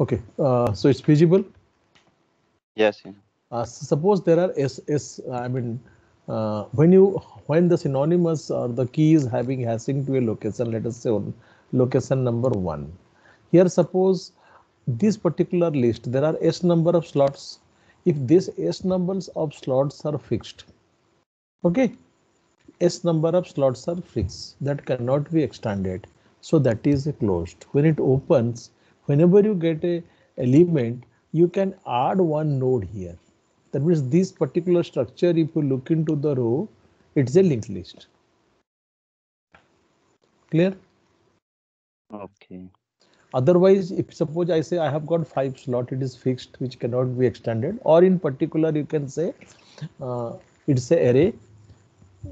Okay, uh, so it's feasible. Yes. Yeah. Uh, suppose there are s s. I mean, uh, when you when the synonymous or the key is having hashing to a location, let us say on location number one. Here, suppose this particular list, there are s number of slots. If this s numbers of slots are fixed, okay, s number of slots are fixed that cannot be extended. So that is closed. When it opens, whenever you get a element, you can add one node here. That means this particular structure, if you look into the row, it's a linked list. Clear? Okay. Otherwise, if suppose I say I have got five slot, it is fixed, which cannot be extended. Or in particular, you can say uh, it's a array.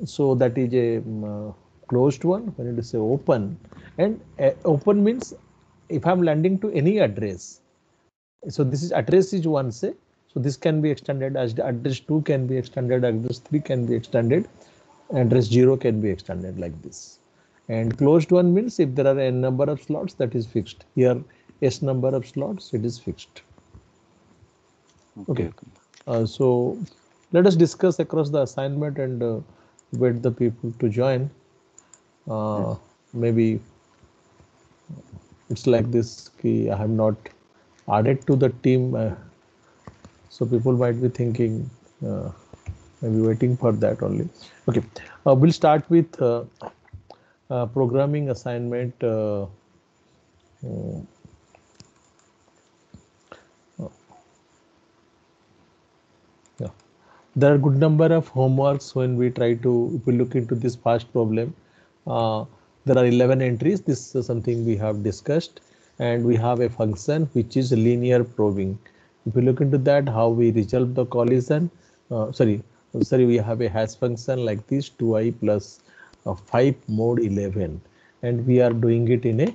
So that is a um, uh, closed one when it is a open and uh, open means if I'm landing to any address. So this is address is one say. So this can be extended as address 2 can be extended, address 3 can be extended, address 0 can be extended like this. And closed one means if there are n number of slots that is fixed. Here s number of slots it is fixed. Okay. okay. Uh, so let us discuss across the assignment and uh, wait the people to join. Uh, yes. Maybe it's like this. Key I have not added to the team. Uh, so people might be thinking uh, maybe waiting for that only. Okay, uh, we'll start with uh, uh, programming assignment uh, uh, yeah. there are good number of homeworks when we try to if we look into this past problem there are 11 entries this is something we have discussed and we have a function which is linear probing if we look into that how we resolve the collision uh, sorry sorry we have a hash function like this 2i plus of 5 mode 11 and we are doing it in a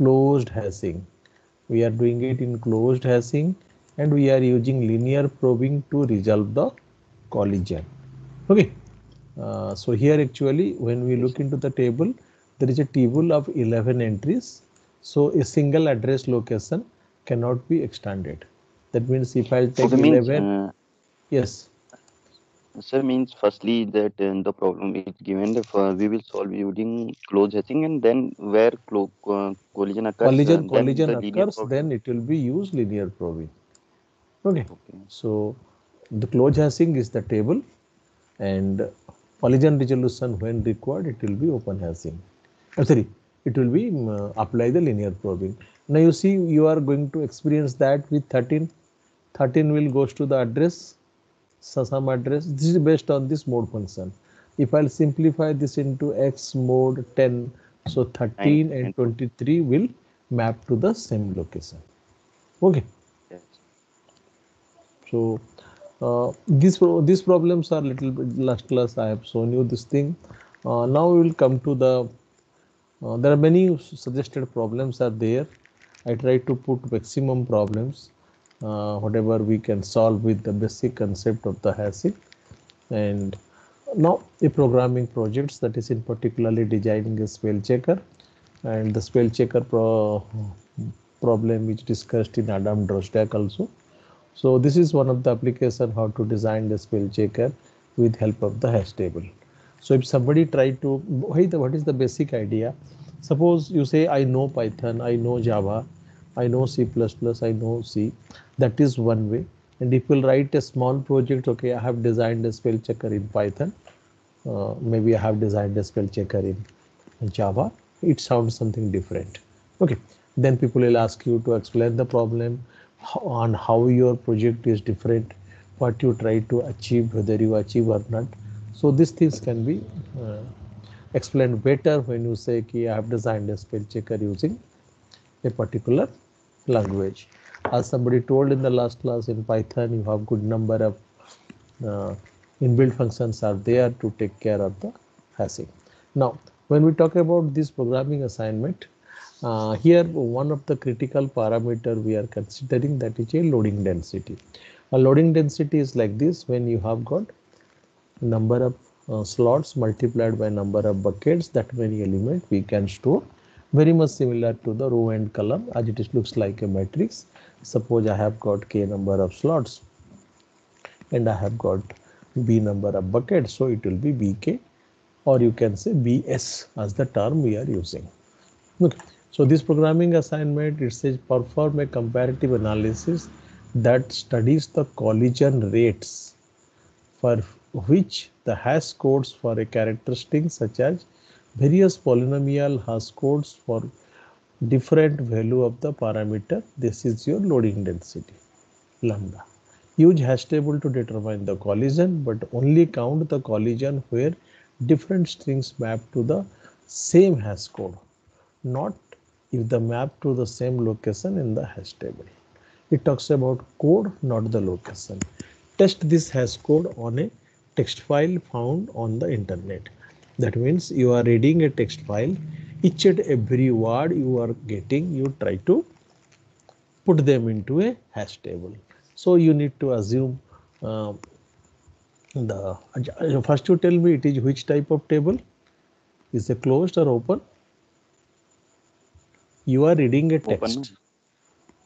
closed hashing. We are doing it in closed hashing and we are using linear probing to resolve the collision. Okay. Uh, so here actually when we look into the table there is a table of 11 entries. So a single address location cannot be extended. That means if I take 11, means, uh, yes. Sir, means firstly that uh, the problem is given that uh, we will solve using closed hashing and then where uh, collision occurs. Collision, uh, collision occurs, then it will be used linear probing. Okay. okay. So the closed hashing is the table and collision resolution when required it will be open hashing. Oh, sorry, it will be um, apply the linear probing. Now you see you are going to experience that with 13. 13 will goes to the address some address. This is based on this mode function. If I'll simplify this into x mode 10, so 13 and 23 will map to the same location. Okay. So uh, these these problems are little bit last class. I have shown you this thing. Uh, now we will come to the. Uh, there are many suggested problems are there. I try to put maximum problems uh, whatever we can solve with the basic concept of the hashing and now a programming projects that is in particularly designing a spell checker and the spell checker pro problem which discussed in Adam Drozdek also. So this is one of the application how to design the spell checker with help of the hash table. So if somebody tried to what is the basic idea? Suppose you say I know Python, I know Java, I know C++, I know C. That is one way. And if you'll write a small project, okay, I have designed a spell checker in Python. Uh, maybe I have designed a spell checker in Java. It sounds something different. Okay, then people will ask you to explain the problem on how your project is different, what you try to achieve, whether you achieve or not. So these things can be uh, explained better when you say, okay, I have designed a spell checker using a particular language. As somebody told in the last class in Python, you have good number of uh, inbuilt functions are there to take care of the hashing. Now, when we talk about this programming assignment, uh, here one of the critical parameter we are considering that is a loading density. A loading density is like this when you have got number of uh, slots multiplied by number of buckets that many element we can store. Very much similar to the row and column as it is, looks like a matrix. suppose I have got k number of slots and I have got b number of buckets so it will be bk or you can say bs as the term we are using. Okay. So this programming assignment it says perform a comparative analysis that studies the collision rates for which the hash codes for a characteristic such as various polynomial hash codes for different value of the parameter. This is your loading density lambda. Use hash table to determine the collision but only count the collision where different strings map to the same hash code not if the map to the same location in the hash table. It talks about code not the location. Test this hash code on a text file found on the internet. That means you are reading a text file. Each and every word you are getting you try to put them into a hash table. So you need to assume uh, the first you tell me it is which type of table? Is it closed or open? You are reading a text. Open.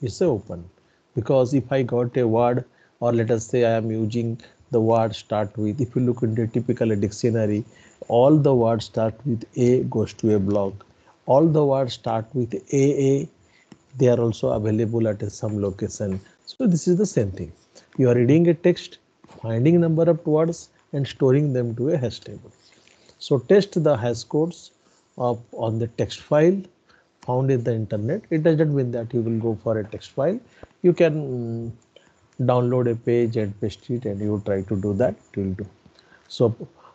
it's a open. Because if i got a word or let us say i am using the word start with if you look into a typical dictionary all the words start with a goes to a block. All the words start with aa they are also available at some location. So this is the same thing. You are reading a text finding number of words and storing them to a hash table. So test the hash codes of on the text file found in the internet. It doesn't mean that you will go for a text file. You can mm, download a page and paste it and you try to do that it will do so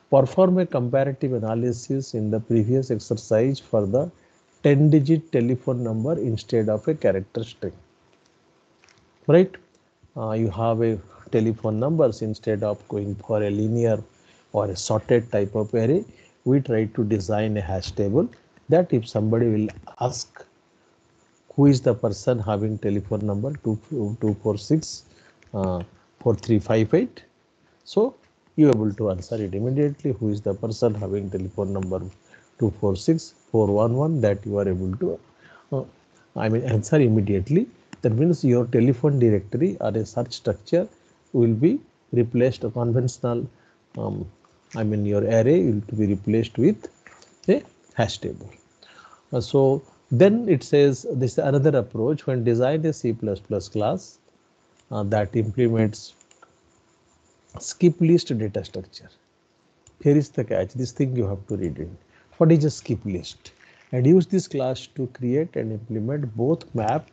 Perform a comparative analysis in the previous exercise for the 10 digit telephone number instead of a character string. Right? Uh, you have a telephone numbers instead of going for a linear or a sorted type of array. We try to design a hash table that if somebody will ask who is the person having telephone number 2246 uh, 4358 so you are able to answer it immediately. Who is the person having telephone number 246411 that you are able to uh, I mean answer immediately? That means your telephone directory or a search structure will be replaced a conventional um, I mean your array will be replaced with a hash table. Uh, so then it says this is another approach. When design a C++ class that implements skip list data structure. Here is the catch. This thing you have to read in. What is a skip list? And use this class to create and implement both map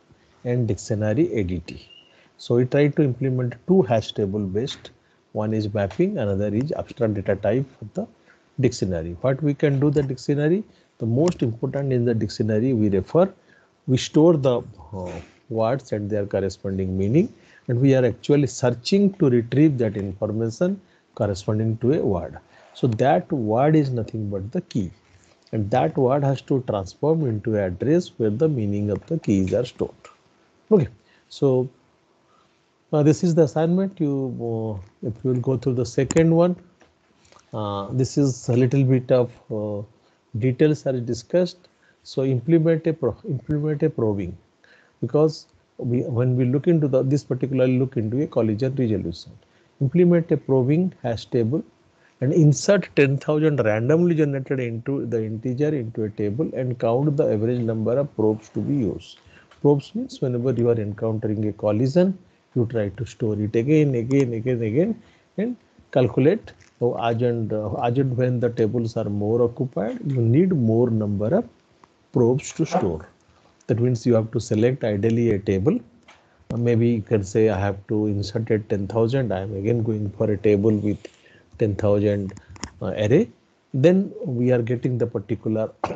and dictionary ADT. So we try to implement two hash table based. One is mapping, another is abstract data type for the dictionary. What we can do the dictionary? The most important in the dictionary we refer, we store the uh, words and their corresponding meaning and we are actually searching to retrieve that information corresponding to a word. So that word is nothing but the key and that word has to transform into address where the meaning of the keys are stored. Okay, so uh, this is the assignment. You, uh, if you will go through the second one, uh, this is a little bit of uh, details are discussed. So implement a pro implement a probing because we, when we look into the, this particular look into a collision resolution, implement a probing hash table and insert 10,000 randomly generated into the integer into a table and count the average number of probes to be used. Probes means whenever you are encountering a collision, you try to store it again, again, again, again, and calculate how agent, uh, agent when the tables are more occupied, you need more number of probes to store. That means you have to select ideally a table. Uh, maybe you can say I have to insert it 10,000. I am again going for a table with 10,000 uh, array. Then we are getting the particular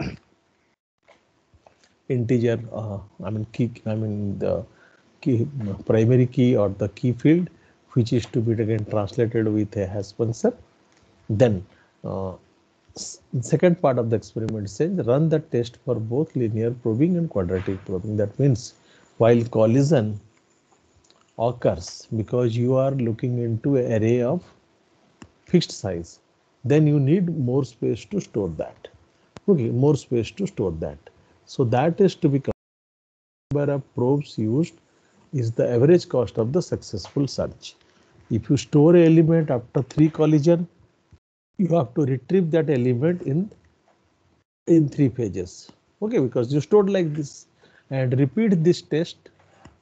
integer, uh, I mean key, I mean the key, primary key or the key field, which is to be again translated with a hash function. Then uh, second part of the experiment says run the test for both linear probing and quadratic probing. That means while collision occurs because you are looking into an array of fixed size, then you need more space to store that. Okay, more space to store that. So that is to be number of probes used is the average cost of the successful search. If you store element after three collision, you have to retrieve that element in in three pages. Okay, because you stored like this and repeat this test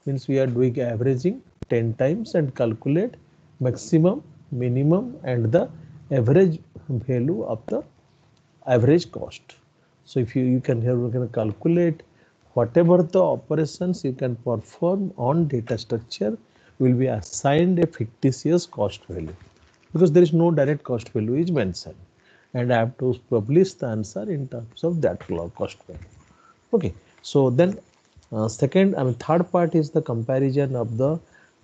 means we are doing averaging 10 times and calculate maximum, minimum and the average value of the average cost. So if you, you can here we can calculate whatever the operations you can perform on data structure will be assigned a fictitious cost value because there is no direct cost value is mentioned and I have to publish the answer in terms of that cost value. Okay, so then uh, second, I mean third part is the comparison of the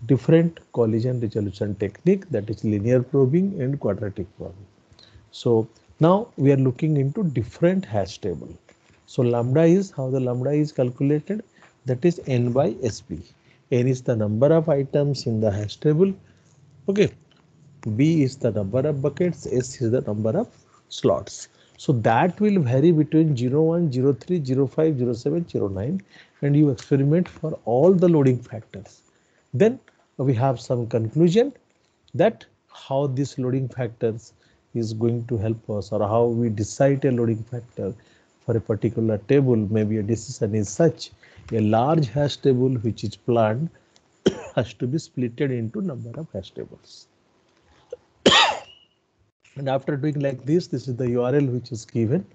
different collision resolution technique that is linear probing and quadratic probing. So now we are looking into different hash table. So lambda is how the lambda is calculated that is n by sb. n is the number of items in the hash table. Okay. B is the number of buckets, S is the number of slots. So that will vary between 01, 03, 05, 07, 09 and you experiment for all the loading factors. Then we have some conclusion that how these loading factors is going to help us or how we decide a loading factor for a particular table. Maybe a decision is such a large hash table which is planned has to be splitted into number of hash tables. And after doing like this, this is the URL which is given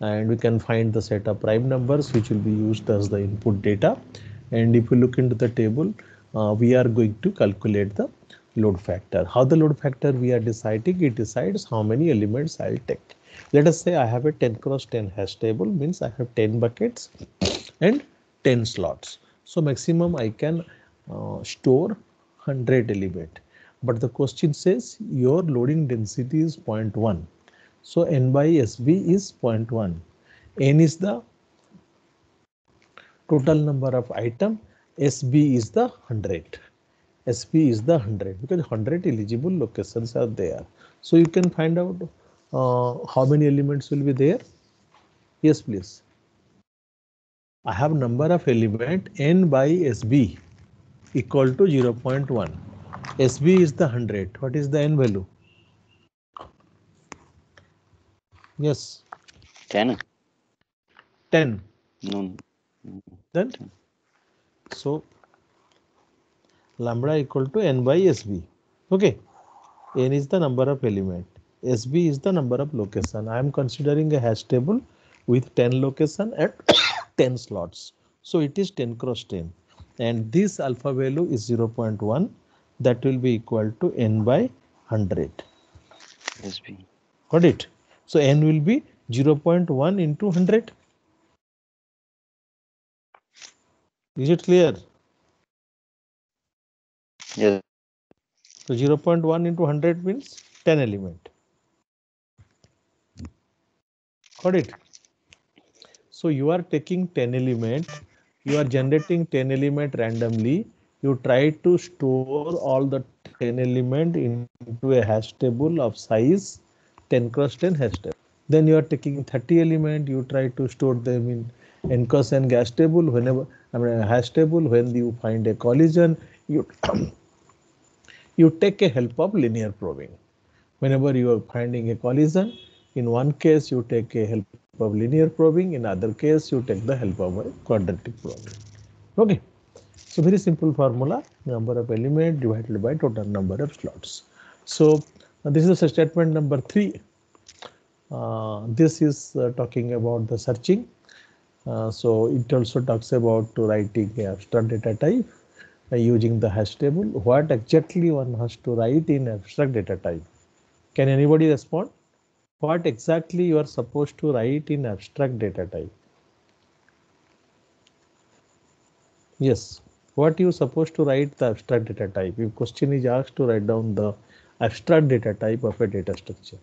and we can find the set of prime numbers which will be used as the input data. And if you look into the table, uh, we are going to calculate the load factor. How the load factor we are deciding, it decides how many elements I'll take. Let us say I have a 10 cross 10 hash table means I have 10 buckets and 10 slots. So maximum I can uh, store 100 element. But the question says your loading density is 0.1. So n by SB is 0.1. n is the total number of item. SB is the 100. SB is the 100 because 100 eligible locations are there. So you can find out uh, how many elements will be there. Yes, please. I have number of element n by SB equal to 0 0.1. SB is the 100. What is the n value? Yes. 10. 10. No. Then, so lambda equal to n by SB. Okay. n is the number of element. SB is the number of location. I am considering a hash table with 10 location at 10 slots. So it is 10 cross 10 and this alpha value is 0 0.1 that will be equal to n by 100. SB. Got it? So n will be 0 0.1 into 100. Is it clear? Yes. So 0 0.1 into 100 means 10 element. Got it? So you are taking 10 element, you are generating 10 element randomly. You try to store all the 10 element into a hash table of size 10 cross 10 hash table. Then you are taking 30 element, you try to store them in ncos and gas table. Whenever I mean a hash table when you find a collision you you take a help of linear probing. Whenever you are finding a collision in one case you take a help of linear probing. In other case you take the help of quadratic probing. Okay so very simple formula number of element divided by total number of slots so uh, this is a statement number three uh, this is uh, talking about the searching uh, so it also talks about writing abstract data type uh, using the hash table. What exactly one has to write in abstract data type? Can anybody respond? What exactly you are supposed to write in abstract data type? Yes, what you supposed to write the abstract data type? If question is asked to write down the abstract data type of a data structure.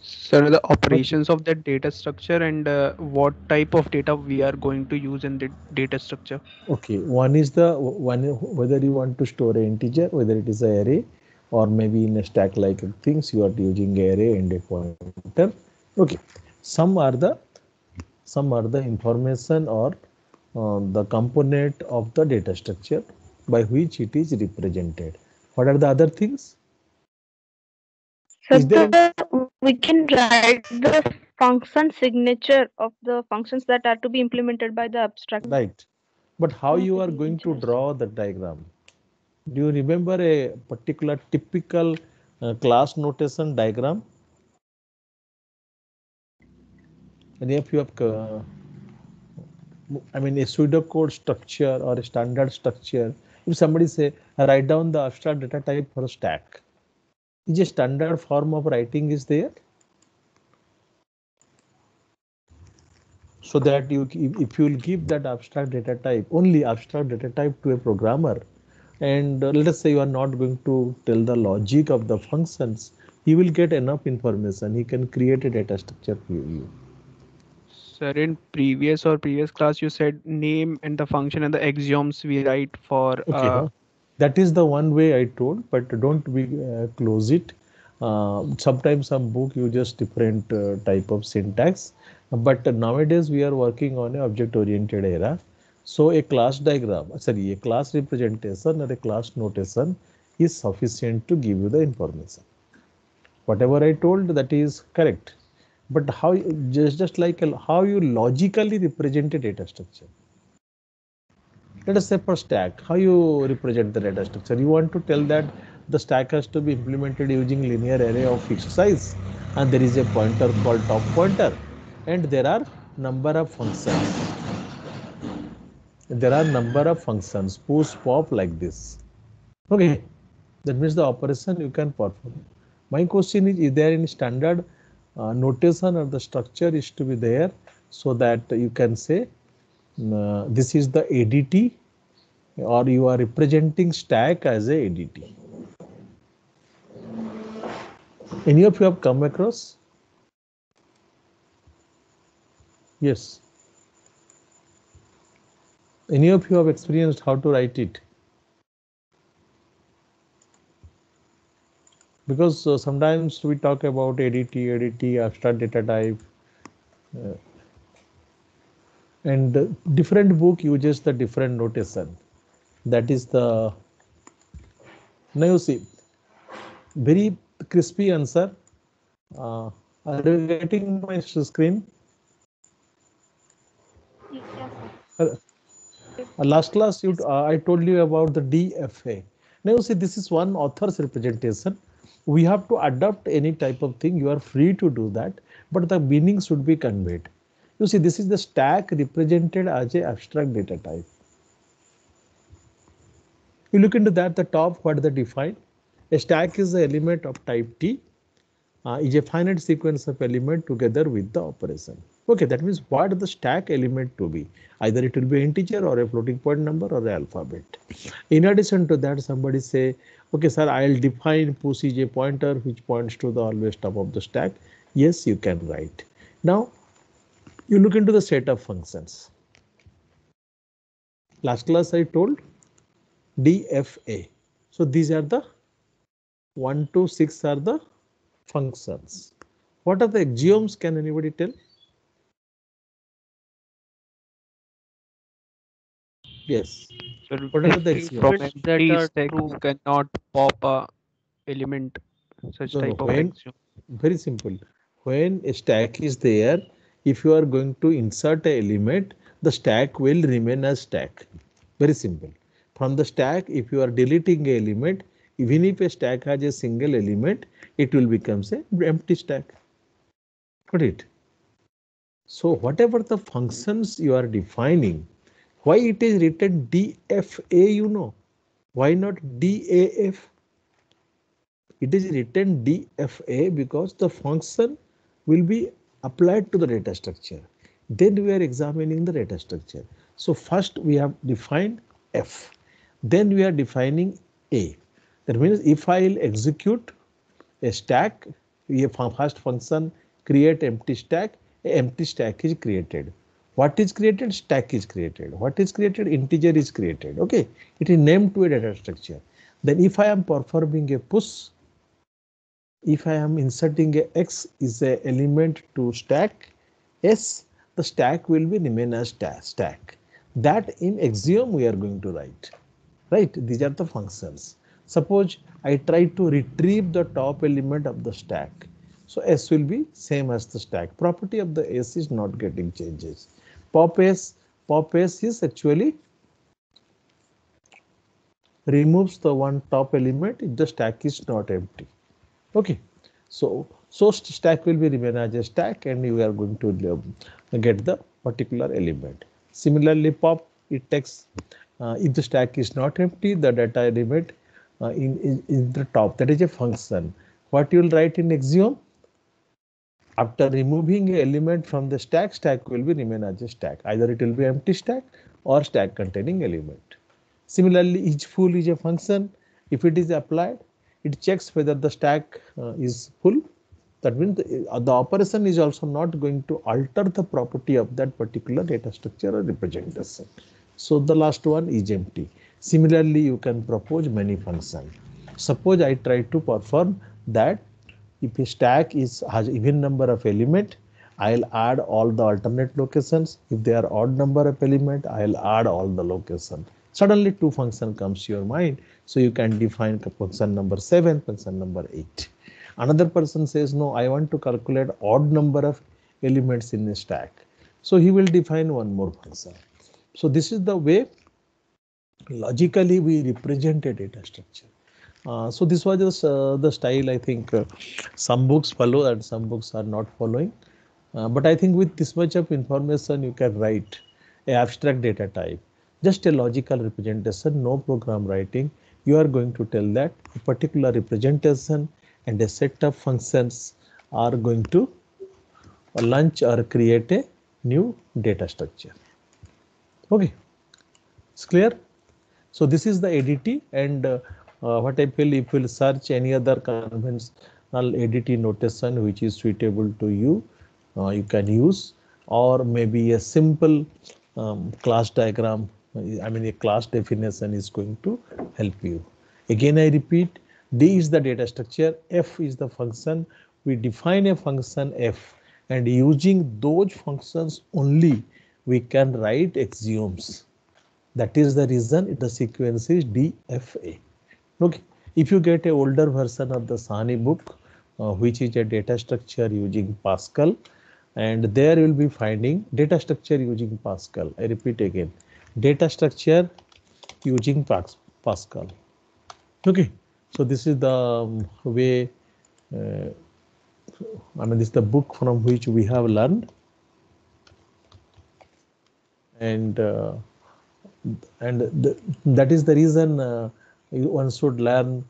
Sir, the operations of that data structure and uh, what type of data we are going to use in the data structure. Okay, one is the one whether you want to store an integer, whether it is an array or maybe in a stack like things you are using array and a pointer. Okay, some are the some are the information or uh, the component of the data structure by which it is represented. What are the other things? So there... we can write the function signature of the functions that are to be implemented by the abstract. Right. But how you are going to draw the diagram? Do you remember a particular typical uh, class notation diagram? Any of you have, uh, I mean, a pseudocode structure or a standard structure. If somebody say, write down the abstract data type for a stack, is a standard form of writing is there? So that you, if you will give that abstract data type, only abstract data type to a programmer, and let us say you are not going to tell the logic of the functions, he will get enough information. He can create a data structure for you. Sir, in previous or previous class, you said name and the function and the axioms we write for. Okay, uh, that is the one way I told, but don't be uh, close it. Uh, sometimes some book you just different uh, type of syntax, but nowadays we are working on a object oriented era. So a class diagram, sorry, a class representation or a class notation is sufficient to give you the information. Whatever I told that is correct, but how just just like how you logically represent a data structure let us say for stack, how you represent the data structure? You want to tell that the stack has to be implemented using linear array of fixed size and there is a pointer called top pointer and there are number of functions. There are number of functions, push, pop like this. Okay, that means the operation you can perform. My question is, is there any standard uh, notation or the structure is to be there so that you can say uh, this is the ADT or you are representing stack as a ADT. Any of you have come across? Yes. Any of you have experienced how to write it? Because uh, sometimes we talk about ADT, ADT, abstract data type. Uh, and different book uses the different notation. That is the now you see very crispy answer uh, are you getting my screen? Uh, last class you uh, i told you about the dfa now you see this is one author's representation we have to adopt any type of thing you are free to do that but the meaning should be conveyed you see, this is the stack represented as a abstract data type. You look into that, the top, what they define? A stack is the element of type T, uh, is a finite sequence of element together with the operation. Okay, that means what the stack element to be? Either it will be integer or a floating point number or alphabet. In addition to that, somebody say, okay, sir, I'll define push is a pointer which points to the always top of the stack. Yes, you can write. Now, you look into the set of functions. Last class I told DFA. So these are the 1 to 6 are the functions. What are the axioms? Can anybody tell? Yes. So what are the axioms? That are true cannot pop a element such type of axiom. Very simple. When a stack is there, if you are going to insert a element, the stack will remain as stack. Very simple. From the stack, if you are deleting a element, even if a stack has a single element, it will become an empty stack. Got it? So whatever the functions you are defining, why it is written DFA, you know? Why not DAF? It is written DFA because the function will be applied to the data structure. Then we are examining the data structure. So first we have defined F. Then we are defining A. That means if I will execute a stack, a first function create empty stack, empty stack is created. What is created? Stack is created. What is created? Integer is created. Okay, it is named to a data structure. Then if I am performing a push, if I am inserting a x is a element to stack s, the stack will be remain as stack. that in axiom we are going to write, right? These are the functions. Suppose I try to retrieve the top element of the stack. So S will be same as the stack. Property of the S is not getting changes. Pop S, pop S is actually removes the one top element if the stack is not empty. Okay, so so stack will be remain as a stack and you are going to um, get the particular element. Similarly, pop it takes uh, if the stack is not empty, the data element uh, in, in, the top that is a function. What you will write in axiom? After removing a element from the stack, stack will be remain as a stack. Either it will be empty stack or stack containing element. Similarly, each full is a function. If it is applied, it checks whether the stack uh, is full. That means the, uh, the, operation is also not going to alter the property of that particular data structure or representation. So the last one is empty. Similarly, you can propose many functions. Suppose I try to perform that if a stack is has even number of element, I'll add all the alternate locations. If they are odd number of element, I'll add all the locations suddenly two function comes to your mind. So you can define function number 7 function number 8 another person says no i want to calculate odd number of elements in a stack. So he will define one more function. So this is the way logically we represent a data structure uh, so this was just uh, the style i think uh, some books follow and some books are not following uh, but i think with this much of information you can write a abstract data type just a logical representation, no program writing. You are going to tell that a particular representation and a set of functions are going to launch or create a new data structure. Okay, it's clear. So this is the ADT and uh, uh, what I feel if you search any other conventional ADT notation which is suitable to you, uh, you can use or maybe a simple um, class diagram I mean, a class definition is going to help you. Again, I repeat, D is the data structure, F is the function. We define a function F and using those functions only we can write axioms. That is the reason the sequence is DFA. Okay, if you get a older version of the Sahni book, uh, which is a data structure using Pascal, and there you will be finding data structure using Pascal. I repeat again, data structure using Pascal. Okay, so this is the um, way, uh, I mean, this is the book from which we have learned. And uh, and that is the reason uh, one should learn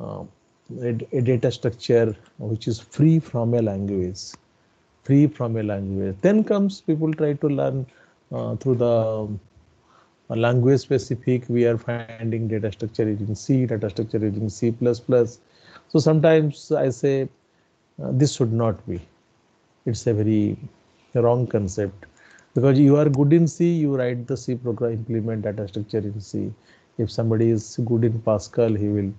uh, a, a, data structure which is free from a language, free from a language. Then comes people try to learn uh, through the language specific. We are finding data structure using c data structure using c++ so sometimes i say uh, this should not be. It's a very wrong concept because you are good in c you write the c program implement data structure in c. If somebody is good in pascal he will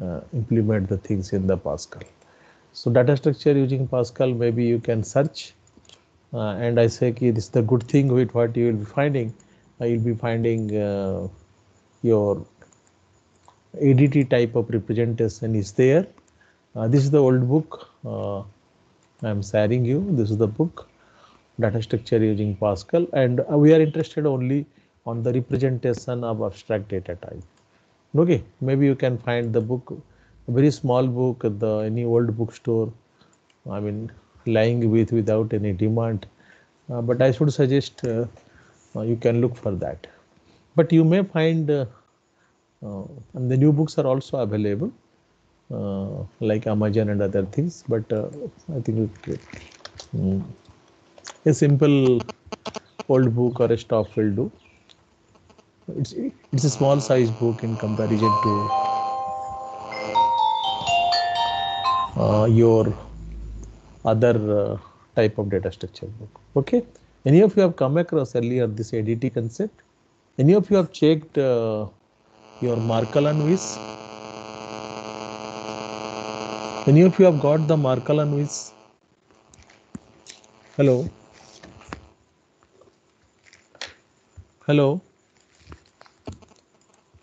uh, implement the things in the pascal. So data structure using pascal maybe you can search. Uh, and i say okay, this is the good thing with what you will be finding. You'll be finding uh, your ADT type of representation is there. Uh, this is the old book. Uh, I'm sharing you. This is the book data structure using Pascal and uh, we are interested only on the representation of abstract data type. Okay, maybe you can find the book, a very small book at the any old bookstore. I mean, lying with without any demand. Uh, but I should suggest uh, uh, you can look for that but you may find uh, uh, and the new books are also available like amazon and other things but i think um, a simple old book or a stock will do it's it's a small size book in comparison to uh, your other uh, type of data structure book okay any of you have come across earlier this ADT concept? Any of you have checked uh, your Mark Allen Weiss? Any of you have got the Mark Allen Weiss? Hello? Hello.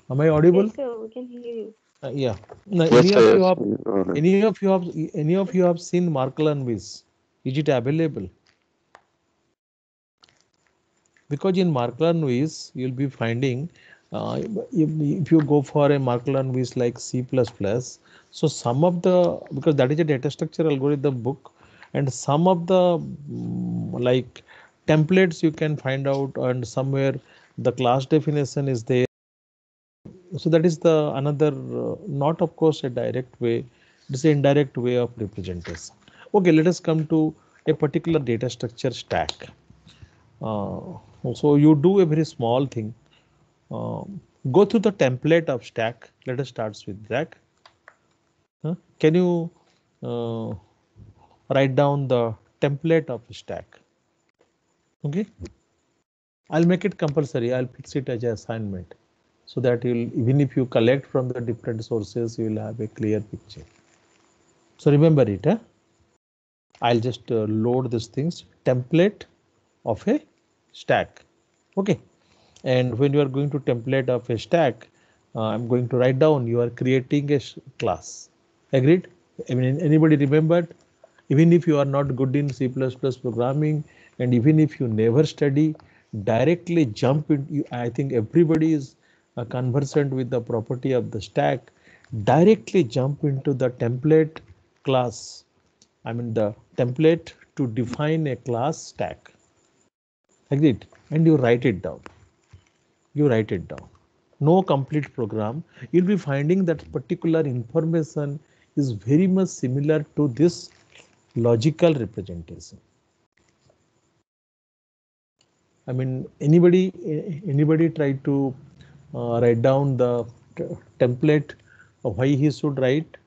Am I audible? Yes, sir, we can hear you. Uh, yeah. Now, Yes, any sir, of you have All right. any of you have any of you have seen Mark Allen Weiss? Is it available? Because in Mark Allen Weiss, you'll be finding uh, if, if you go for a Mark Allen Weiss like C++, so some of the because that is a data structure algorithm book, and some of the mm, like templates you can find out, and somewhere the class definition is there. So that is the another uh, not of course a direct way it is an indirect way of representation. Okay let us come to a particular data structure stack. Uh, so you do a very small thing. Um, go through the template of stack. Let us start with that. Huh? can you uh, write down the template of stack? Okay i'll make it compulsory. I'll fix it as an assignment so that you'll even if you collect from the different sources you will have a clear picture. So remember it huh? i'll just uh, load these things template of a stack. Okay. And when you are going to template of a stack uh, i'm going to write down you are creating a class. Agreed? I mean anybody remembered? Even if you are not good in c++ programming and even if you never study directly jump into i think everybody is uh, conversant with the property of the stack directly jump into the template class i mean the template to define a class stack. Agreed? And you write it down. You write it down. No complete program. You'll be finding that particular information is very much similar to this logical representation i mean anybody anybody try to uh, write down the template of why he should write?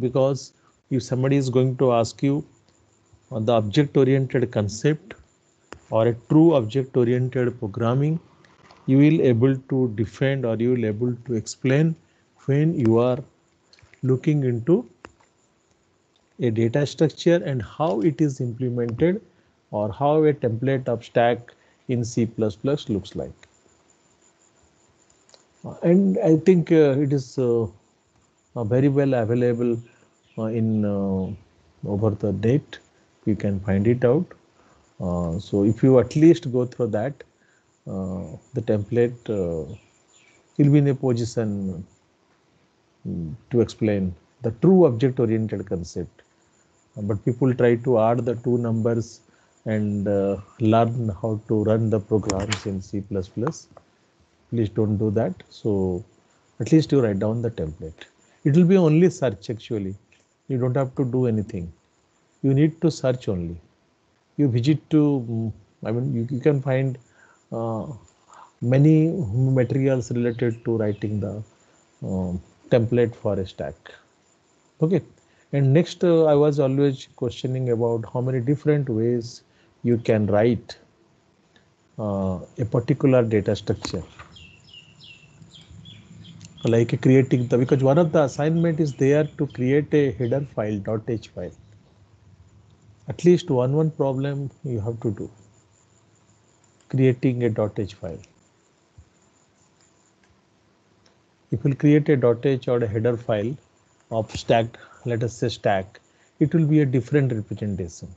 Because if somebody is going to ask you on the object oriented concept or a true object oriented programming you will able to defend or you will able to explain when you are looking into a data structure and how it is implemented or how a template of stack in C++ looks like. Uh, and I think uh, it is uh, uh, very well available uh, in over the net. You can find it out. So if you at least go through that, the template will be in a position mm, to explain the true object-oriented concept. Uh, but people try to add the two numbers and uh, learn how to run the programs in C++ please don't do that. So at least you write down the template. It will be only search actually. You don't have to do anything. You need to search only. You visit to mm, i mean you, you can find uh, many materials related to writing the um, template for a stack. Okay. And next uh, i was always questioning about how many different ways you can write uh, a particular data structure. Like creating the because one of the assignment is there to create a header file dot .h file. At least one one problem you have to do. Creating a dot .h file. If you create a dot .h or a header file of stack let us say stack it will be a different representation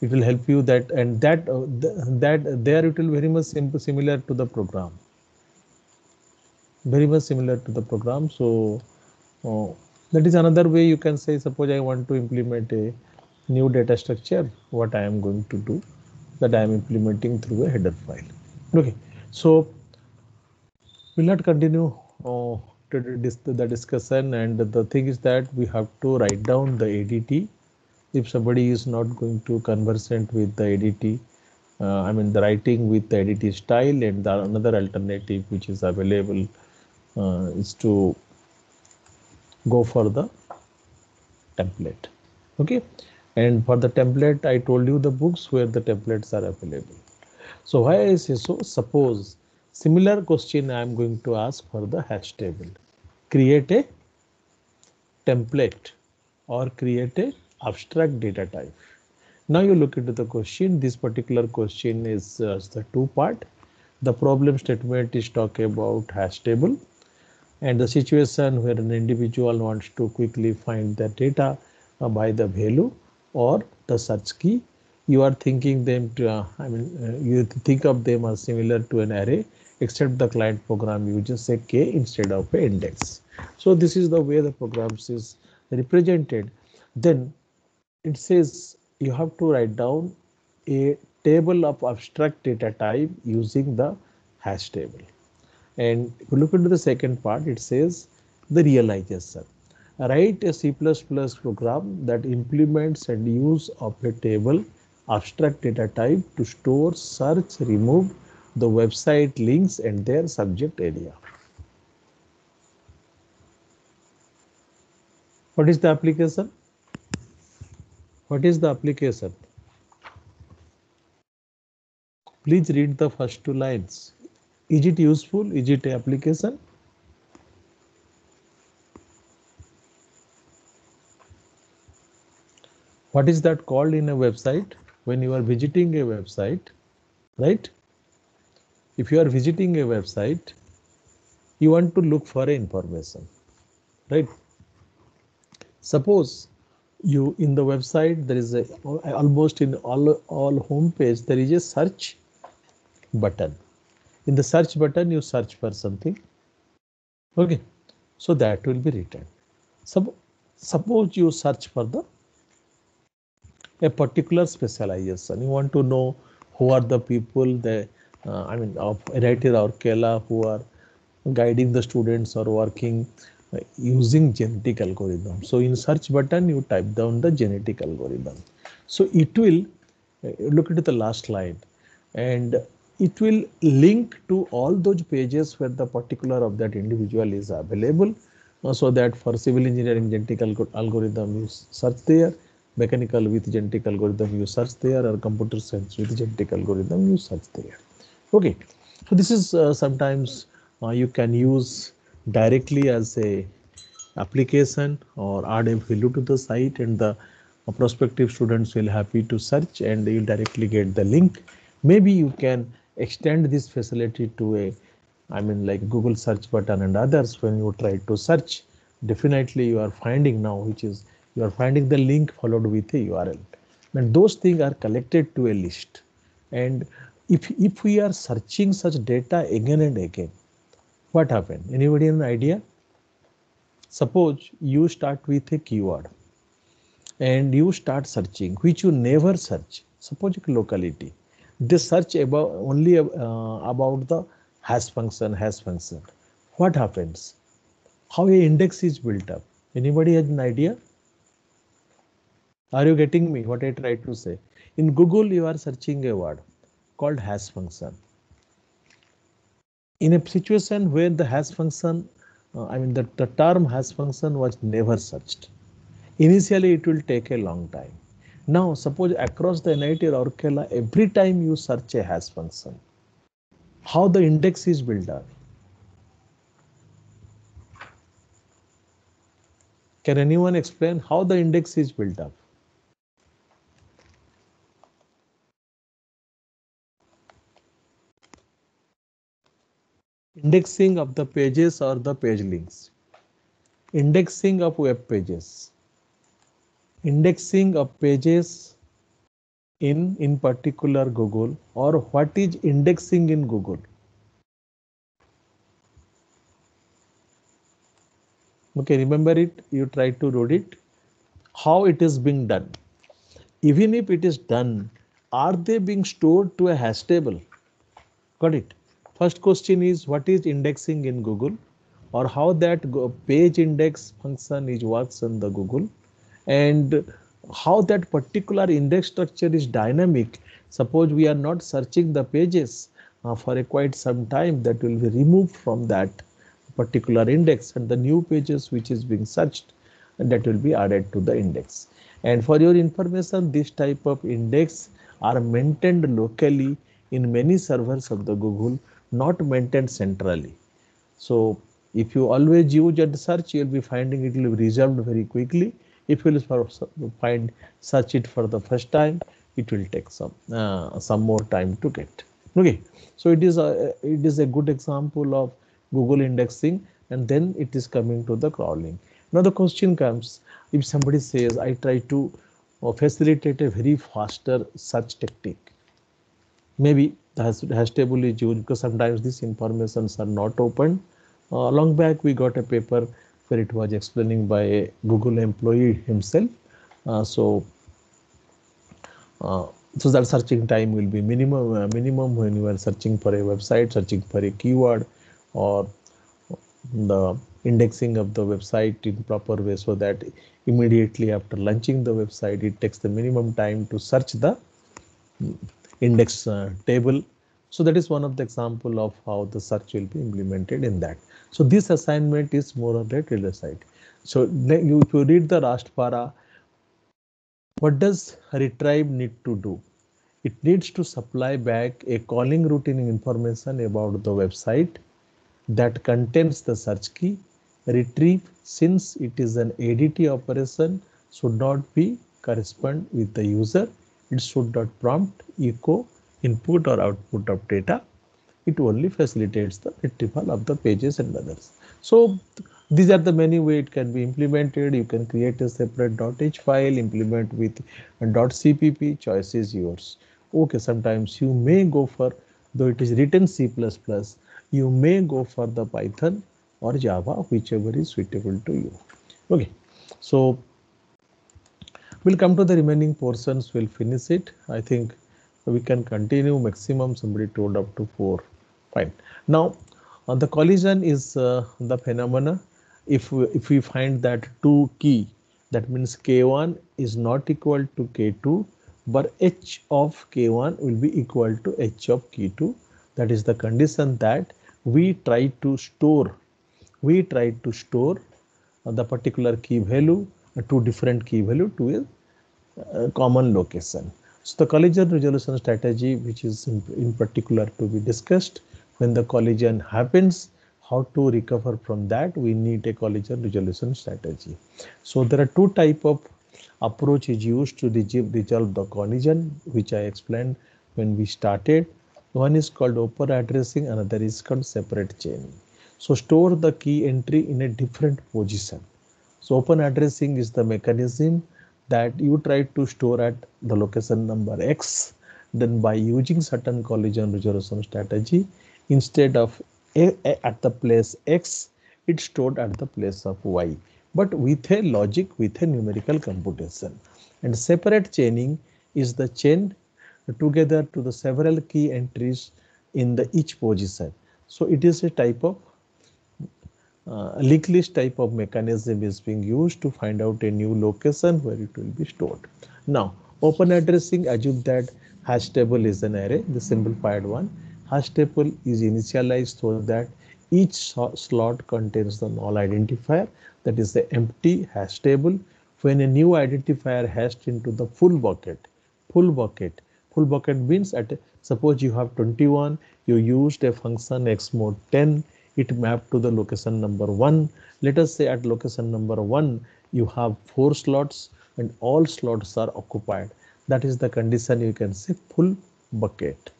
it will help you that and that uh, th- that there it will very much simple similar to the program. Very much similar to the program. So uh, that is another way you can say suppose i want to implement a new data structure what i am going to do that i am implementing through a header file. Okay. So we'll not continue uh, the discussion and the thing is that we have to write down the adt if somebody is not going to conversant with the adt uh, i mean the writing with the adt style and the another alternative which is available uh, is to go for the template. Okay? And for the template i told you the books where the templates are available. So why i say so? Suppose similar question i am going to ask for the hash table. Create a template or create a abstract data type Now you look into the question. This particular question is uh, the two part. The problem statement is talking about hash table and the situation where an individual wants to quickly find the data uh, by the value or the search key. You are thinking them to, uh, I mean, uh, you think of them as similar to an array, except the client program uses k instead of index. So this is the way the programs is represented. Then it says you have to write down a table of abstract data type using the hash table. And if you look into the second part, it says the realization. Write a C++ program that implements and use of a table abstract data type to store, search, remove the website links and their subject area. What is the application? What is the application? Please read the first two lines. Is it useful? Is it application? What is that called in a website? When you are visiting a website, right? If you are visiting a website, you want to look for information, right? Suppose you in the website there is a almost in all all home page there is a search button. In the search button you search for something. Okay. So that will be written. Sup suppose you search for the a particular specialization. You want to know who are the people the uh, i mean of or Rourkela who are guiding the students or working using genetic algorithm. So in search button, you type down the genetic algorithm. So it will uh, look at the last line and it will link to all those pages where the particular of that individual is available. Uh, so that for civil engineering genetic algorithm you search there, mechanical with genetic algorithm you search there or computer science with genetic algorithm you search there. Okay, so this is uh, sometimes uh, you can use directly as a application or add a value to the site and the prospective students will happy to search and you directly get the link. Maybe you can extend this facility to a i mean like google search button and others when you try to search. Definitely you are finding now which is you are finding the link followed with a url and those things are collected to a list. And if if we are searching such data again and again what happened? Anybody an idea? Suppose you start with a keyword and you start searching, which you never search. Suppose a locality. They search about only uh, about the hash function, hash function. What happens? How a index is built up? Anybody has an idea? Are you getting me? What I try to say? In Google, you are searching a word called hash function in a situation where the hash function, uh, I mean the, the term hash function was never searched. Initially, it will take a long time. Now, suppose across the NIT Rourkela, every time you search a hash function, how the index is built up? Can anyone explain how the index is built up? Indexing of the pages or the page links? Indexing of web pages. Indexing of pages in in particular google or what is indexing in google? Okay remember it you try to read it. How it is being done? Even if it is done are they being stored to a hash table? Got it First question is what is indexing in Google or how that page index function is works in the Google and how that particular index structure is dynamic. Suppose we are not searching the pages uh, for a quite some time that will be removed from that particular index and the new pages which is being searched that will be added to the index. And for your information, this type of index are maintained locally in many servers of the Google not maintained centrally. So if you always use at search, you'll be finding it will be resolved very quickly. If you will find search it for the first time, it will take some uh, some more time to get. Okay, so it is a it is a good example of Google indexing, and then it is coming to the crawling. Now the question comes: if somebody says, "I try to uh, facilitate a very faster search technique," maybe the hash, hash table is used because sometimes these informations are not open. Uh, long back we got a paper where it was explaining by a Google employee himself. Uh, so uh, so that searching time will be minimum uh, minimum when you are searching for a website searching for a keyword or the indexing of the website in proper way so that immediately after launching the website it takes the minimum time to search the index uh, table so that is one of the example of how the search will be implemented in that so this assignment is more on the less side so you, if you read the Rastpara what does retrieve need to do? It needs to supply back a calling routine information about the website that contains the search key. Retrieve, since it is an ADT operation, should not be correspond with the user. It should not prompt echo input or output of data. It only facilitates the retrieval of the pages and others. So these are the many way it can be implemented. You can create a separate dot .h file, implement with .cpp, choice is yours. Okay, sometimes you may go for, though it is written C++, you may go for the Python or Java, whichever is suitable to you. Okay, so we'll come to the remaining portions, we'll finish it. I think we can continue maximum somebody told up to four. Fine. Now, uh, the collision is uh, the phenomena if we, if we find that 2 key that means k1 is not equal to k2 but h of k1 will be equal to h of k2 that is the condition that we try to store we try to store the particular key value uh, two different key value to a, common location. So the collision resolution strategy which is in, in particular to be discussed when the collision happens how to recover from that we need a collision resolution strategy. So there are two type of approach is used to resolve the collision which i explained when we started. One is called open addressing another is called separate chaining so store the key entry in a different position. So open addressing is the mechanism that you try to store at the location number x then by using certain collision resolution strategy instead of at the place x, it's stored at the place of y, but with a logic, with a numerical computation. And separate chaining is the chain together to the several key entries in the each position. So it is a type of uh, linked list type of mechanism is being used to find out a new location where it will be stored. Now, open addressing assume that hash table is an array, the simplified one hash table is initialized so that each slot contains the null identifier that is the empty hash table when a new identifier hashed into the full bucket full bucket full bucket means at suppose you have 21 you used a function x mod 10 it mapped to the location number 1 let us say at location number 1 you have four slots and all slots are occupied. That is the condition you can say full bucket.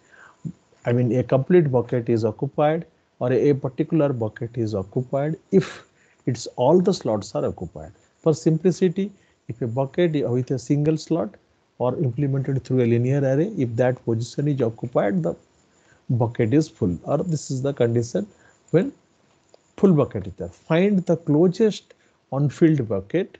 I mean a complete bucket is occupied or a particular bucket is occupied if it's all the slots are occupied. For simplicity, if a bucket with a single slot or implemented through a linear array, if that position is occupied, the bucket is full or this is the condition when full bucket is there. Find the closest unfilled bucket.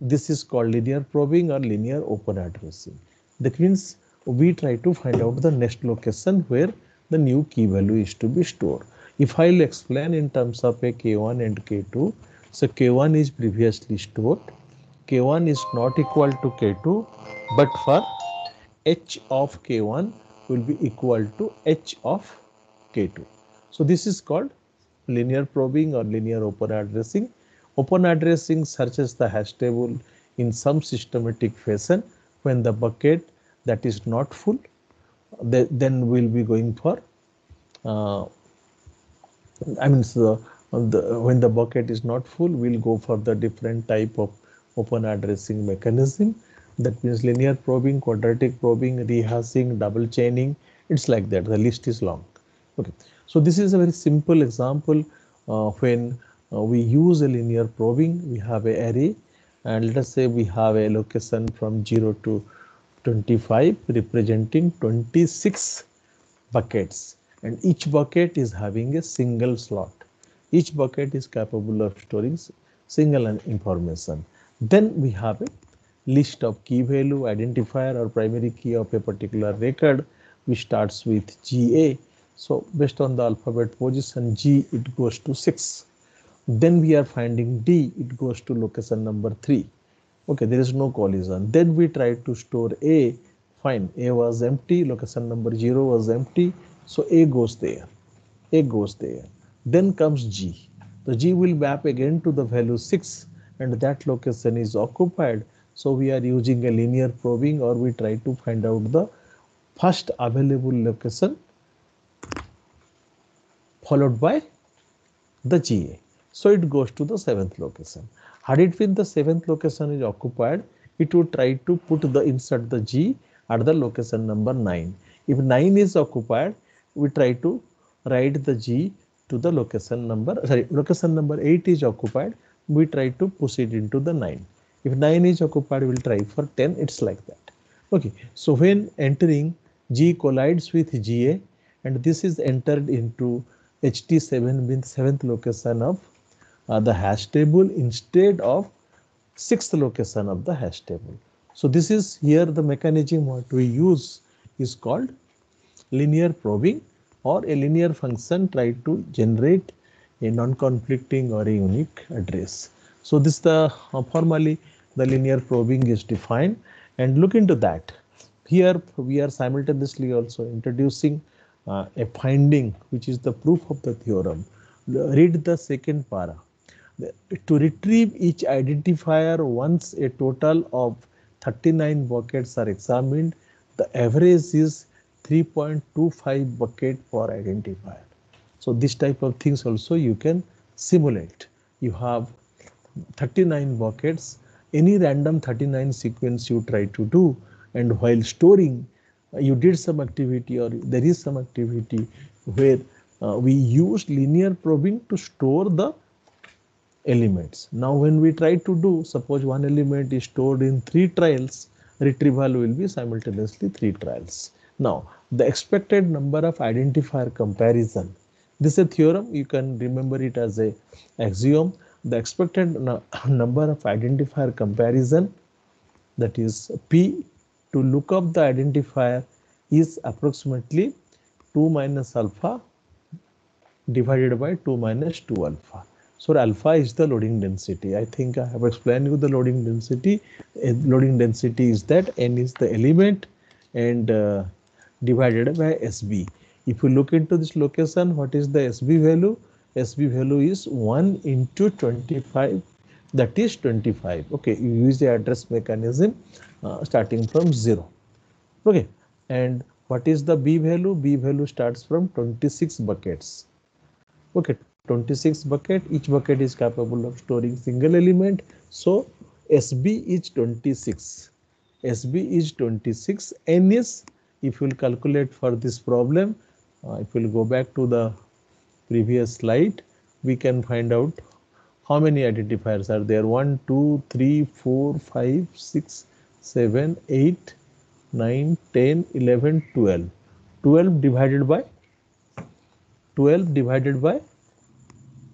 This is called linear probing or linear open addressing. That means we try to find out the next location where the new key value is to be stored. If I'll explain in terms of a K1 and K2, so K1 is previously stored, K1 is not equal to K2, but for H of K1 will be equal to H of K2. So this is called linear probing or linear open addressing. Open addressing searches the hash table in some systematic fashion when the bucket that is not full then we'll be going for uh, I mean so the, when the bucket is not full we'll go for the different type of open addressing mechanism That means linear probing, quadratic probing, rehashing, double chaining. It's like that. The list is long. Okay. So this is a very simple example uh, when uh, we use a linear probing. We have a array and let us say we have a location from 0 to 25 representing 26 buckets and each bucket is having a single slot. Each bucket is capable of storing single information. Then we have a list of key value identifier or primary key of a particular record which starts with GA. So based on the alphabet position G it goes to 6. Then we are finding D it goes to location number 3. Okay there is no collision. Then we try to store A fine A was empty location number 0 was empty so A goes there. A goes there. Then comes G. The G will map again to the value 6 and that location is occupied. So we are using a linear probing or we try to find out the first available location followed by the GA. So it goes to the seventh location. Had it been the seventh location is occupied, it would try to put the insert the G at the location number 9. If 9 is occupied, we try to write the G to the location number, sorry, location number 8 is occupied, we try to push it into the 9. If 9 is occupied, we'll try for 10, it's like that. Okay, so when entering G collides with GA and this is entered into HT7 means 7th location of uh, the hash table instead of 6th location of the hash table. So this is here the mechanism what we use is called linear probing or a linear function try to generate a non-conflicting or a unique address. So this the uh, formally the linear probing is defined and look into that. Here we are simultaneously also introducing uh, a finding which is the proof of the theorem. Read the second para. To retrieve each identifier once a total of 39 buckets are examined, the average is 3.25 bucket per identifier. So this type of things also you can simulate. You have 39 buckets, any random 39 sequence you try to do and while storing you did some activity or there is some activity where uh, we use linear probing to store the elements. Now when we try to do, suppose one element is stored in three trials, retrieval will be simultaneously three trials. Now the expected number of identifier comparison. This is a theorem, you can remember it as a axiom. The expected number of identifier comparison that is P to look up the identifier is approximately 2 minus alpha divided by 2 minus 2 alpha. So alpha is the loading density. I think I have explained you the loading density. Loading density is that n is the element and uh, divided by SB. If you look into this location, what is the SB value? SB value is 1 into 25 that is 25 okay you use the address mechanism uh, starting from 0 okay and what is the b value? B value starts from 26 buckets. Okay 26 bucket each bucket is capable of storing single element. So sb is 26 sb is 26 n is if you will calculate for this problem uh, if we will go back to the previous slide we can find out how many identifiers are there? 1 2 3 4 5 6 7 8 9 10 11 12 12 divided by? 12 divided by?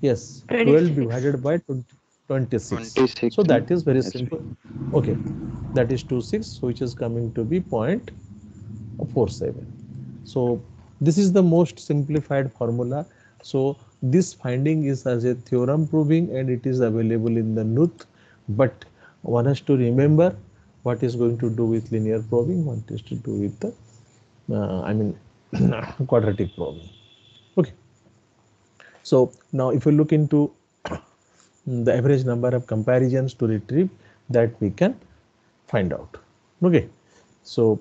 Yes. 12 divided by 20, 26. 26 so that is very simple. Okay. That is 26 which is coming to be point 47 so this is the most simplified formula. So this finding is as a theorem proving and it is available in the NUT, but one has to remember what is going to do with linear probing, what is to do with the, uh, I mean, quadratic probing. Okay. So now if you look into the average number of comparisons to retrieve that we can find out. Okay. So,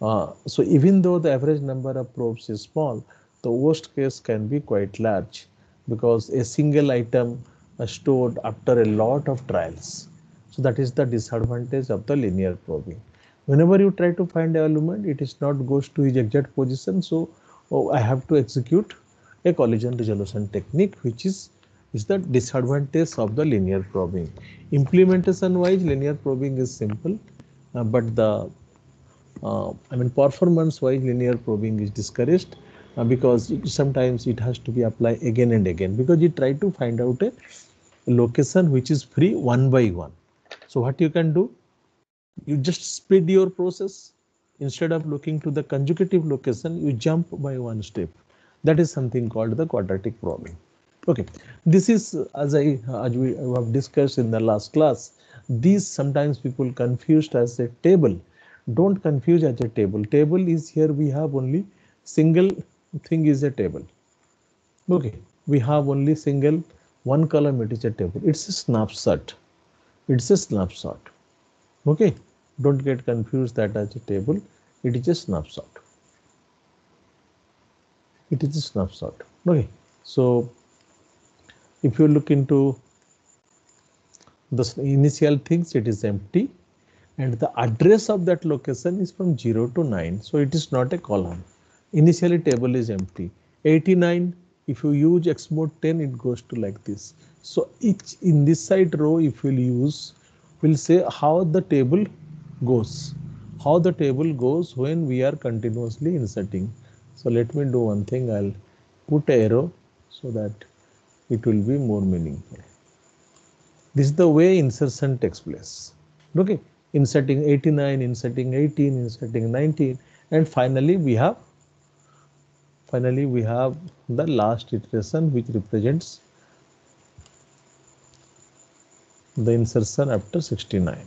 uh, so even though the average number of probes is small, the worst case can be quite large because a single item stored after a lot of trials. So that is the disadvantage of the linear probing. Whenever you try to find a element, it is not goes to its exact position. So oh, I have to execute a collision resolution technique, which is is the disadvantage of the linear probing. Implementation wise, linear probing is simple, uh, but the uh, I mean performance wise linear probing is discouraged uh, because sometimes it has to be applied again and again because you try to find out a location which is free one by one. So what you can do, you just speed your process instead of looking to the consecutive location, you jump by one step. That is something called the quadratic probing. Okay, this is as I as we have discussed in the last class. These sometimes people confused as a table. Don't confuse as a table. Table is here we have only single thing is a table. Okay, we have only single one column. It is a table. It's a snapshot. It's a snapshot. Okay, don't get confused that as a table. It is a snapshot. It is a snapshot. Okay, so if you look into the initial things it is empty and the address of that location is from 0 to 9 so it is not a column initially table is empty. 89 if you use x mod 10 it goes to like this. So each in this side row if we'll use we'll say how the table goes. How the table goes when we are continuously inserting. So let me do one thing. I'll put arrow so that it will be more meaningful. This is the way insertion takes place. Okay, inserting 89, inserting 18, inserting 19, and finally we have finally we have the last iteration which represents the insertion after 69.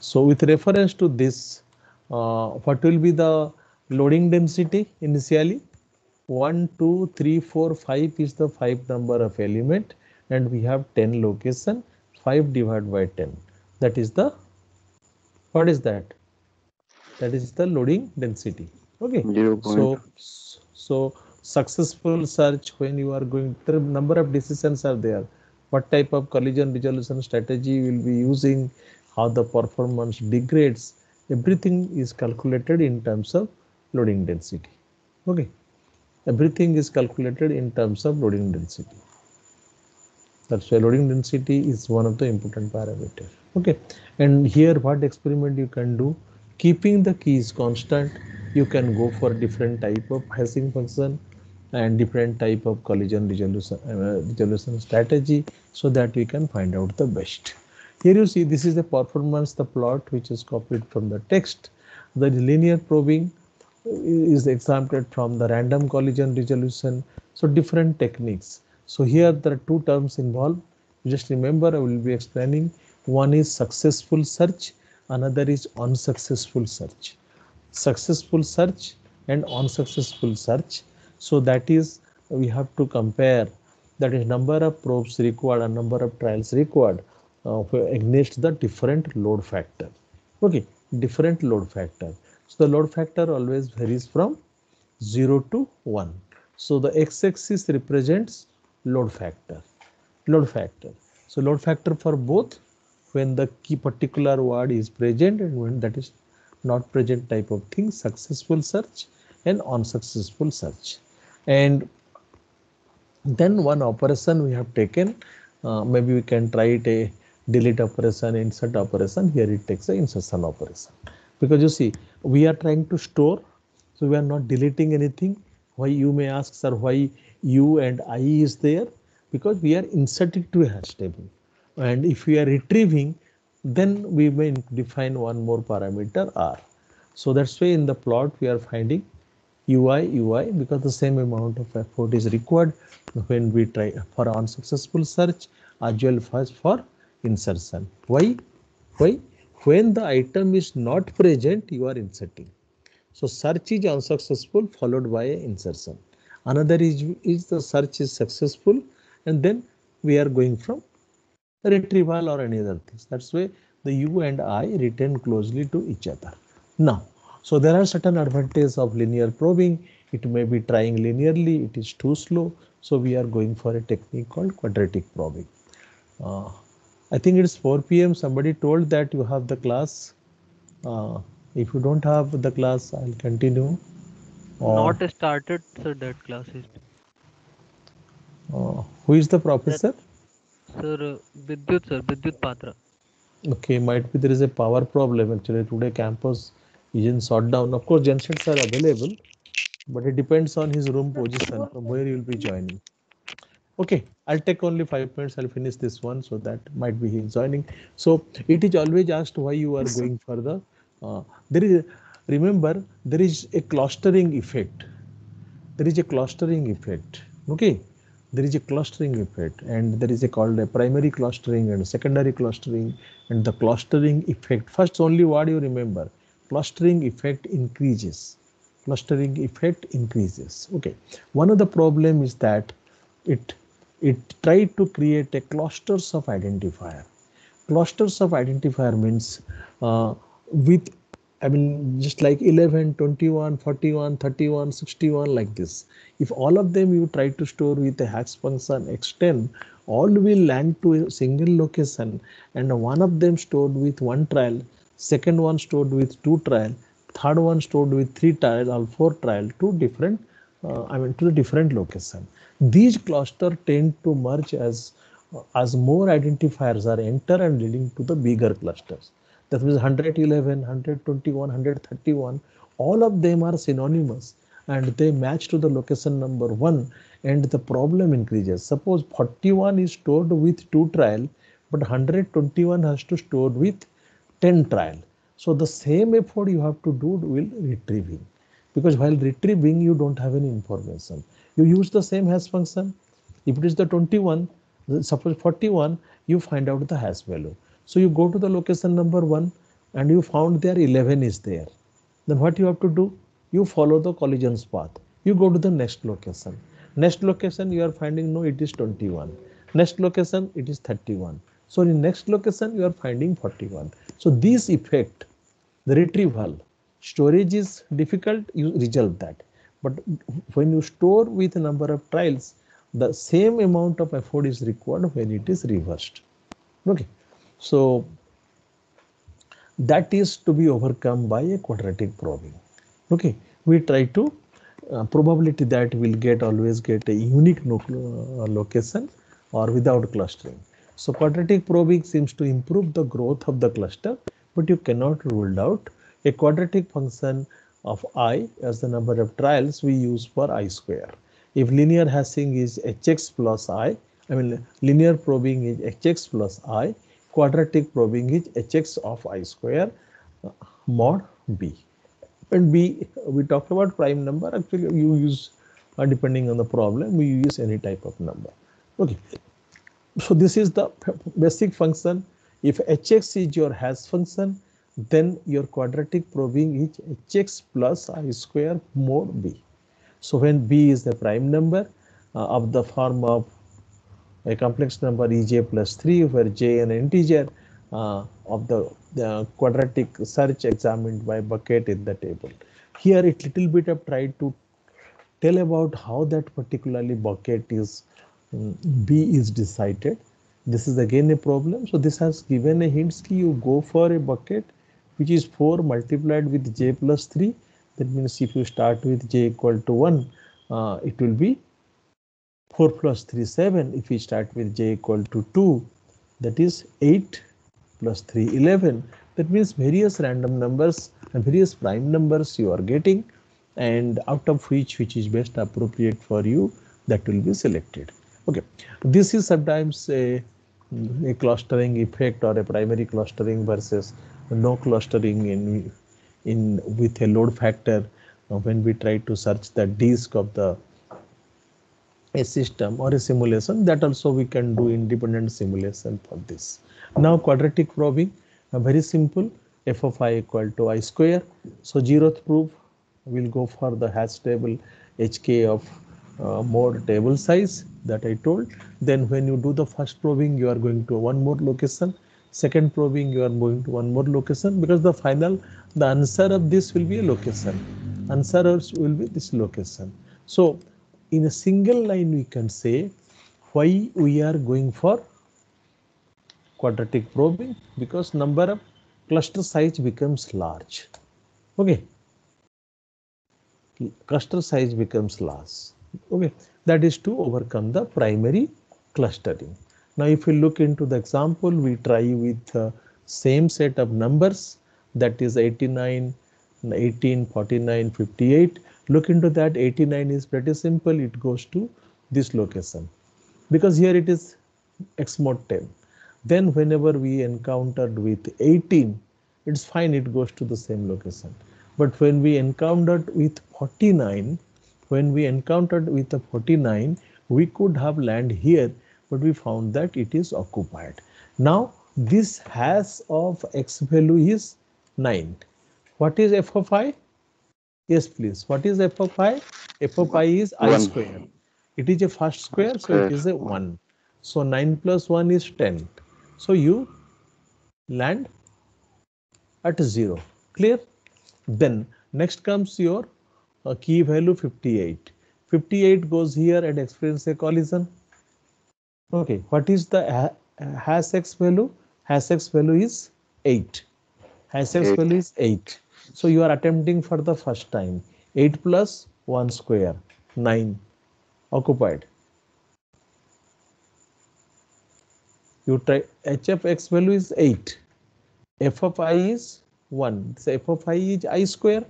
So with reference to this, uh, what will be the loading density initially? 1 2 3 4 5 is the five number of element and we have 10 location 5 divided by 10 that is the what is that that is the loading density okay 0. so so successful search when you are going the number of decisions are there. What type of collision resolution strategy will be using how the performance degrades everything is calculated in terms of loading density. Okay. Everything is calculated in terms of loading density. That's why loading density is one of the important parameters. Okay, and here what experiment you can do, keeping the keys constant, you can go for different type of hashing function and different type of collision resolution, uh, strategy so that we can find out the best. Here you see this is the performance, the plot which is copied from the text. The linear probing is exempted from the random collision resolution. So different techniques. So here there are two terms involved. Just remember I will be explaining. One is successful search, another is unsuccessful search. Successful search and unsuccessful search. So that is we have to compare that is number of probes required and number of trials required uh, against the different load factor. Okay, different load factor. So the load factor always varies from 0 to 1. So the x-axis represents load factor. Load factor. So load factor for both when the key particular word is present and when that is not present type of thing, successful search and unsuccessful search. And then one operation we have taken, uh, maybe we can try it a delete operation, insert operation. Here it takes a insertion operation because you see we are trying to store so we are not deleting anything why you may ask sir why u and i is there because we are inserting to a hash table and if we are retrieving then we may define one more parameter r. So that's why in the plot we are finding ui ui because the same amount of effort is required when we try for unsuccessful search as well as for insertion. Why? Why? When the item is not present you are inserting. So search is unsuccessful followed by insertion. Another is is the search is successful and then we are going from retrieval or any other things that's why the u and i return closely to each other now so there are certain advantages of linear probing it may be trying linearly it is too slow so we are going for a technique called quadratic probing uh, I think it's 4 p.m. Somebody told that you have the class. Uh, if you don't have the class, I'll continue. Or, Not started, sir, that class is. Uh, who is the professor? That, sir, Vidyut, sir, Vidyut Patra. Okay, might be there is a power problem actually. Today campus is in shutdown. Of course, gensets are available, but it depends on his room position from where you will be joining. Okay, I'll take only five minutes. I'll finish this one, so that might be his joining. So it is always asked why you are going further. Uh, there is, remember, there is a clustering effect. There is a clustering effect. Okay, there is a clustering effect, and there is a called a primary clustering and secondary clustering, and the clustering effect. First, only what you remember, clustering effect increases. Clustering effect increases. Okay, one of the problem is that it it tried to create a clusters of identifier. Clusters of identifier means uh, with, I mean, just like 11, 21, 41, 31, 61, like this. If all of them you try to store with a hash function x10, all will land to a single location and one of them stored with one trial, second one stored with two trial, third one stored with three trial or four trial, two different, uh, I mean, to the different location these clusters tend to merge as as more identifiers are enter and leading to the bigger clusters. That means 111, 121, 131, all of them are synonymous and they match to the location number one and the problem increases. Suppose 41 is stored with two trial, but 121 has to store with 10 trial. So the same effort you have to do will retrieving because while retrieving you don't have any information you use the same hash function if it is the 21 suppose 41 you find out the hash value so you go to the location number 1 and you found there 11 is there. Then what you have to do? You follow the collisions path. You go to the next location. Next location you are finding no it is 21 next location it is 31 so in next location you are finding 41 so this effect the retrieval storage is difficult you resolve that. But when you store with a number of trials, the same amount of effort is required when it is reversed. Okay, so that is to be overcome by a quadratic probing. Okay, we try to uh, probability that we will get always get a unique uh, location or without clustering. So quadratic probing seems to improve the growth of the cluster, but you cannot rule out a quadratic function of i as the number of trials we use for i square. If linear hashing is hx plus i, I mean linear probing is hx plus i, quadratic probing is hx of i square uh, mod b. And b, we talked about prime number, actually you use, uh, depending on the problem, we use any type of number. Okay, so this is the basic function. If hx is your hash function, then your quadratic probing is hx plus i square mod b. So when b is the prime number uh, of the form of a complex number ej plus 3 where j an integer uh, of the, the, quadratic search examined by bucket in the table. Here it little bit of tried to tell about how that particularly bucket is um, b is decided. This is again a problem. So this has given a hint you go for a bucket which is 4 multiplied with j plus 3 that means if you start with j equal to 1 uh, it will be 4 plus 3 7 if we start with j equal to 2 that is 8 plus 3 11 that means various random numbers and various prime numbers you are getting and out of which which is best appropriate for you that will be selected. Okay. This is sometimes a, a clustering effect or a primary clustering versus no clustering in in with a load factor. When we try to search the disk of the a system or a simulation that also we can do independent simulation for this. Now quadratic probing uh, very simple. F of i equal to i square. So zeroth proof will go for the hash table hk of uh, more table size that i told. Then when you do the first probing you are going to one more location. Second probing you are going to one more location because the final the answer of this will be a location. Answer will be this location. So in a single line we can say why we are going for quadratic probing because number of cluster size becomes large. Okay. Cluster size becomes large. Okay. That is to overcome the primary clustering. Now, if we look into the example, we try with uh, same set of numbers that is 89, 18, 49, 58. Look into that 89 is pretty simple. It goes to this location because here it is x mod 10. Then whenever we encountered with 18, it's fine, it goes to the same location. But when we encountered with 49, when we encountered with the 49, we could have land here, but we found that it is occupied. Now this hash of x value is 9. What is f of i? Yes, please. What is f of i? f of i is i one. square. It is a first square, so it is a 1. So 9 plus 1 is 10. So you land at 0. Clear? Then next comes your uh, key value 58. 58 goes here and experience a collision. Okay, what is the ha hash x value? Hash x value is 8. Hash x value is 8. So you are attempting for the first time. 8 plus 1 square, 9 occupied. You try h of x value is 8. f of i is 1. So f of i is i square.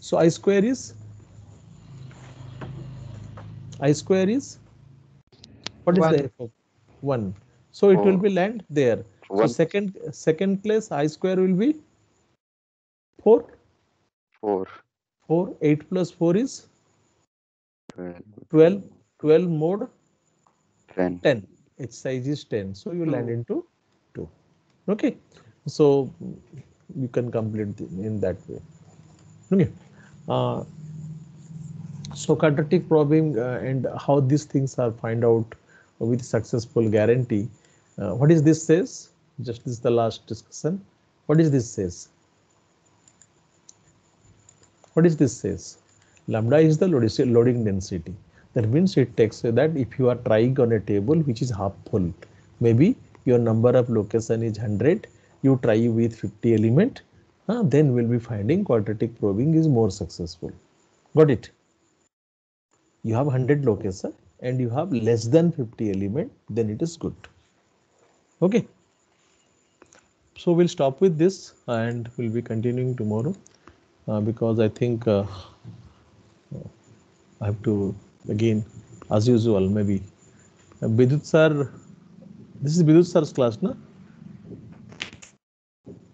So i square is i square is what is one. the f of 1? So it will be land there. One. So second second place i square will be 4. 4. 4. 8 plus 4 is 12. 12 mod 10. 10. Its size is 10. So you land into 2. Okay. So you can complete in that way. Okay. Uh, so quadratic probing uh, and how these things are find out with successful guarantee. Uh, what is this says? Just this is the last discussion. What is this says? What is this says? Lambda is the loading density. That means it takes that if you are trying on a table which is half full, maybe your number of location is 100 you try with 50 element, uh, then we'll be finding quadratic probing is more successful. Got it? You have 100 location and you have less than 50 element, then it is good. Okay. So we'll stop with this and we'll be continuing tomorrow because I think uh, I have to again as usual maybe uh, Bidut sir this is Bidut sir's class no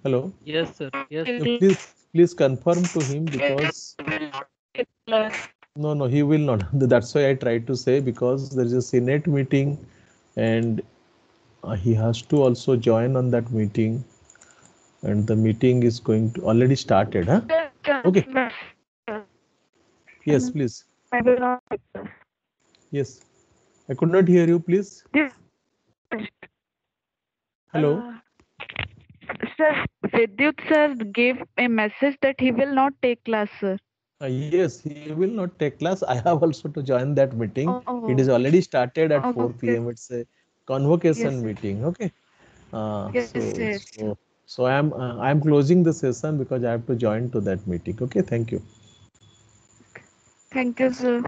Hello. Yes, sir. Yes. Sir. Please, please confirm to him because. No, no, he will not. That's why I tried to say because there is a Senate meeting, and uh, he has to also join on that meeting, and the meeting is going to already started, huh? Okay. Yes, please. I will not. Yes. I could not hear you, please. Yes. Hello. Uh, Sir, Vidyut sir gave a message that he will not take class, sir. Uh, yes, he will not take class. I have also to join that meeting. Oh, oh. It is already started at oh, 4 p.m. It's a convocation yes, meeting. Okay. Uh, yes, so, yes. So, so I am uh, I am closing the session because I have to join to that meeting. Okay. Thank you. Thank you, sir.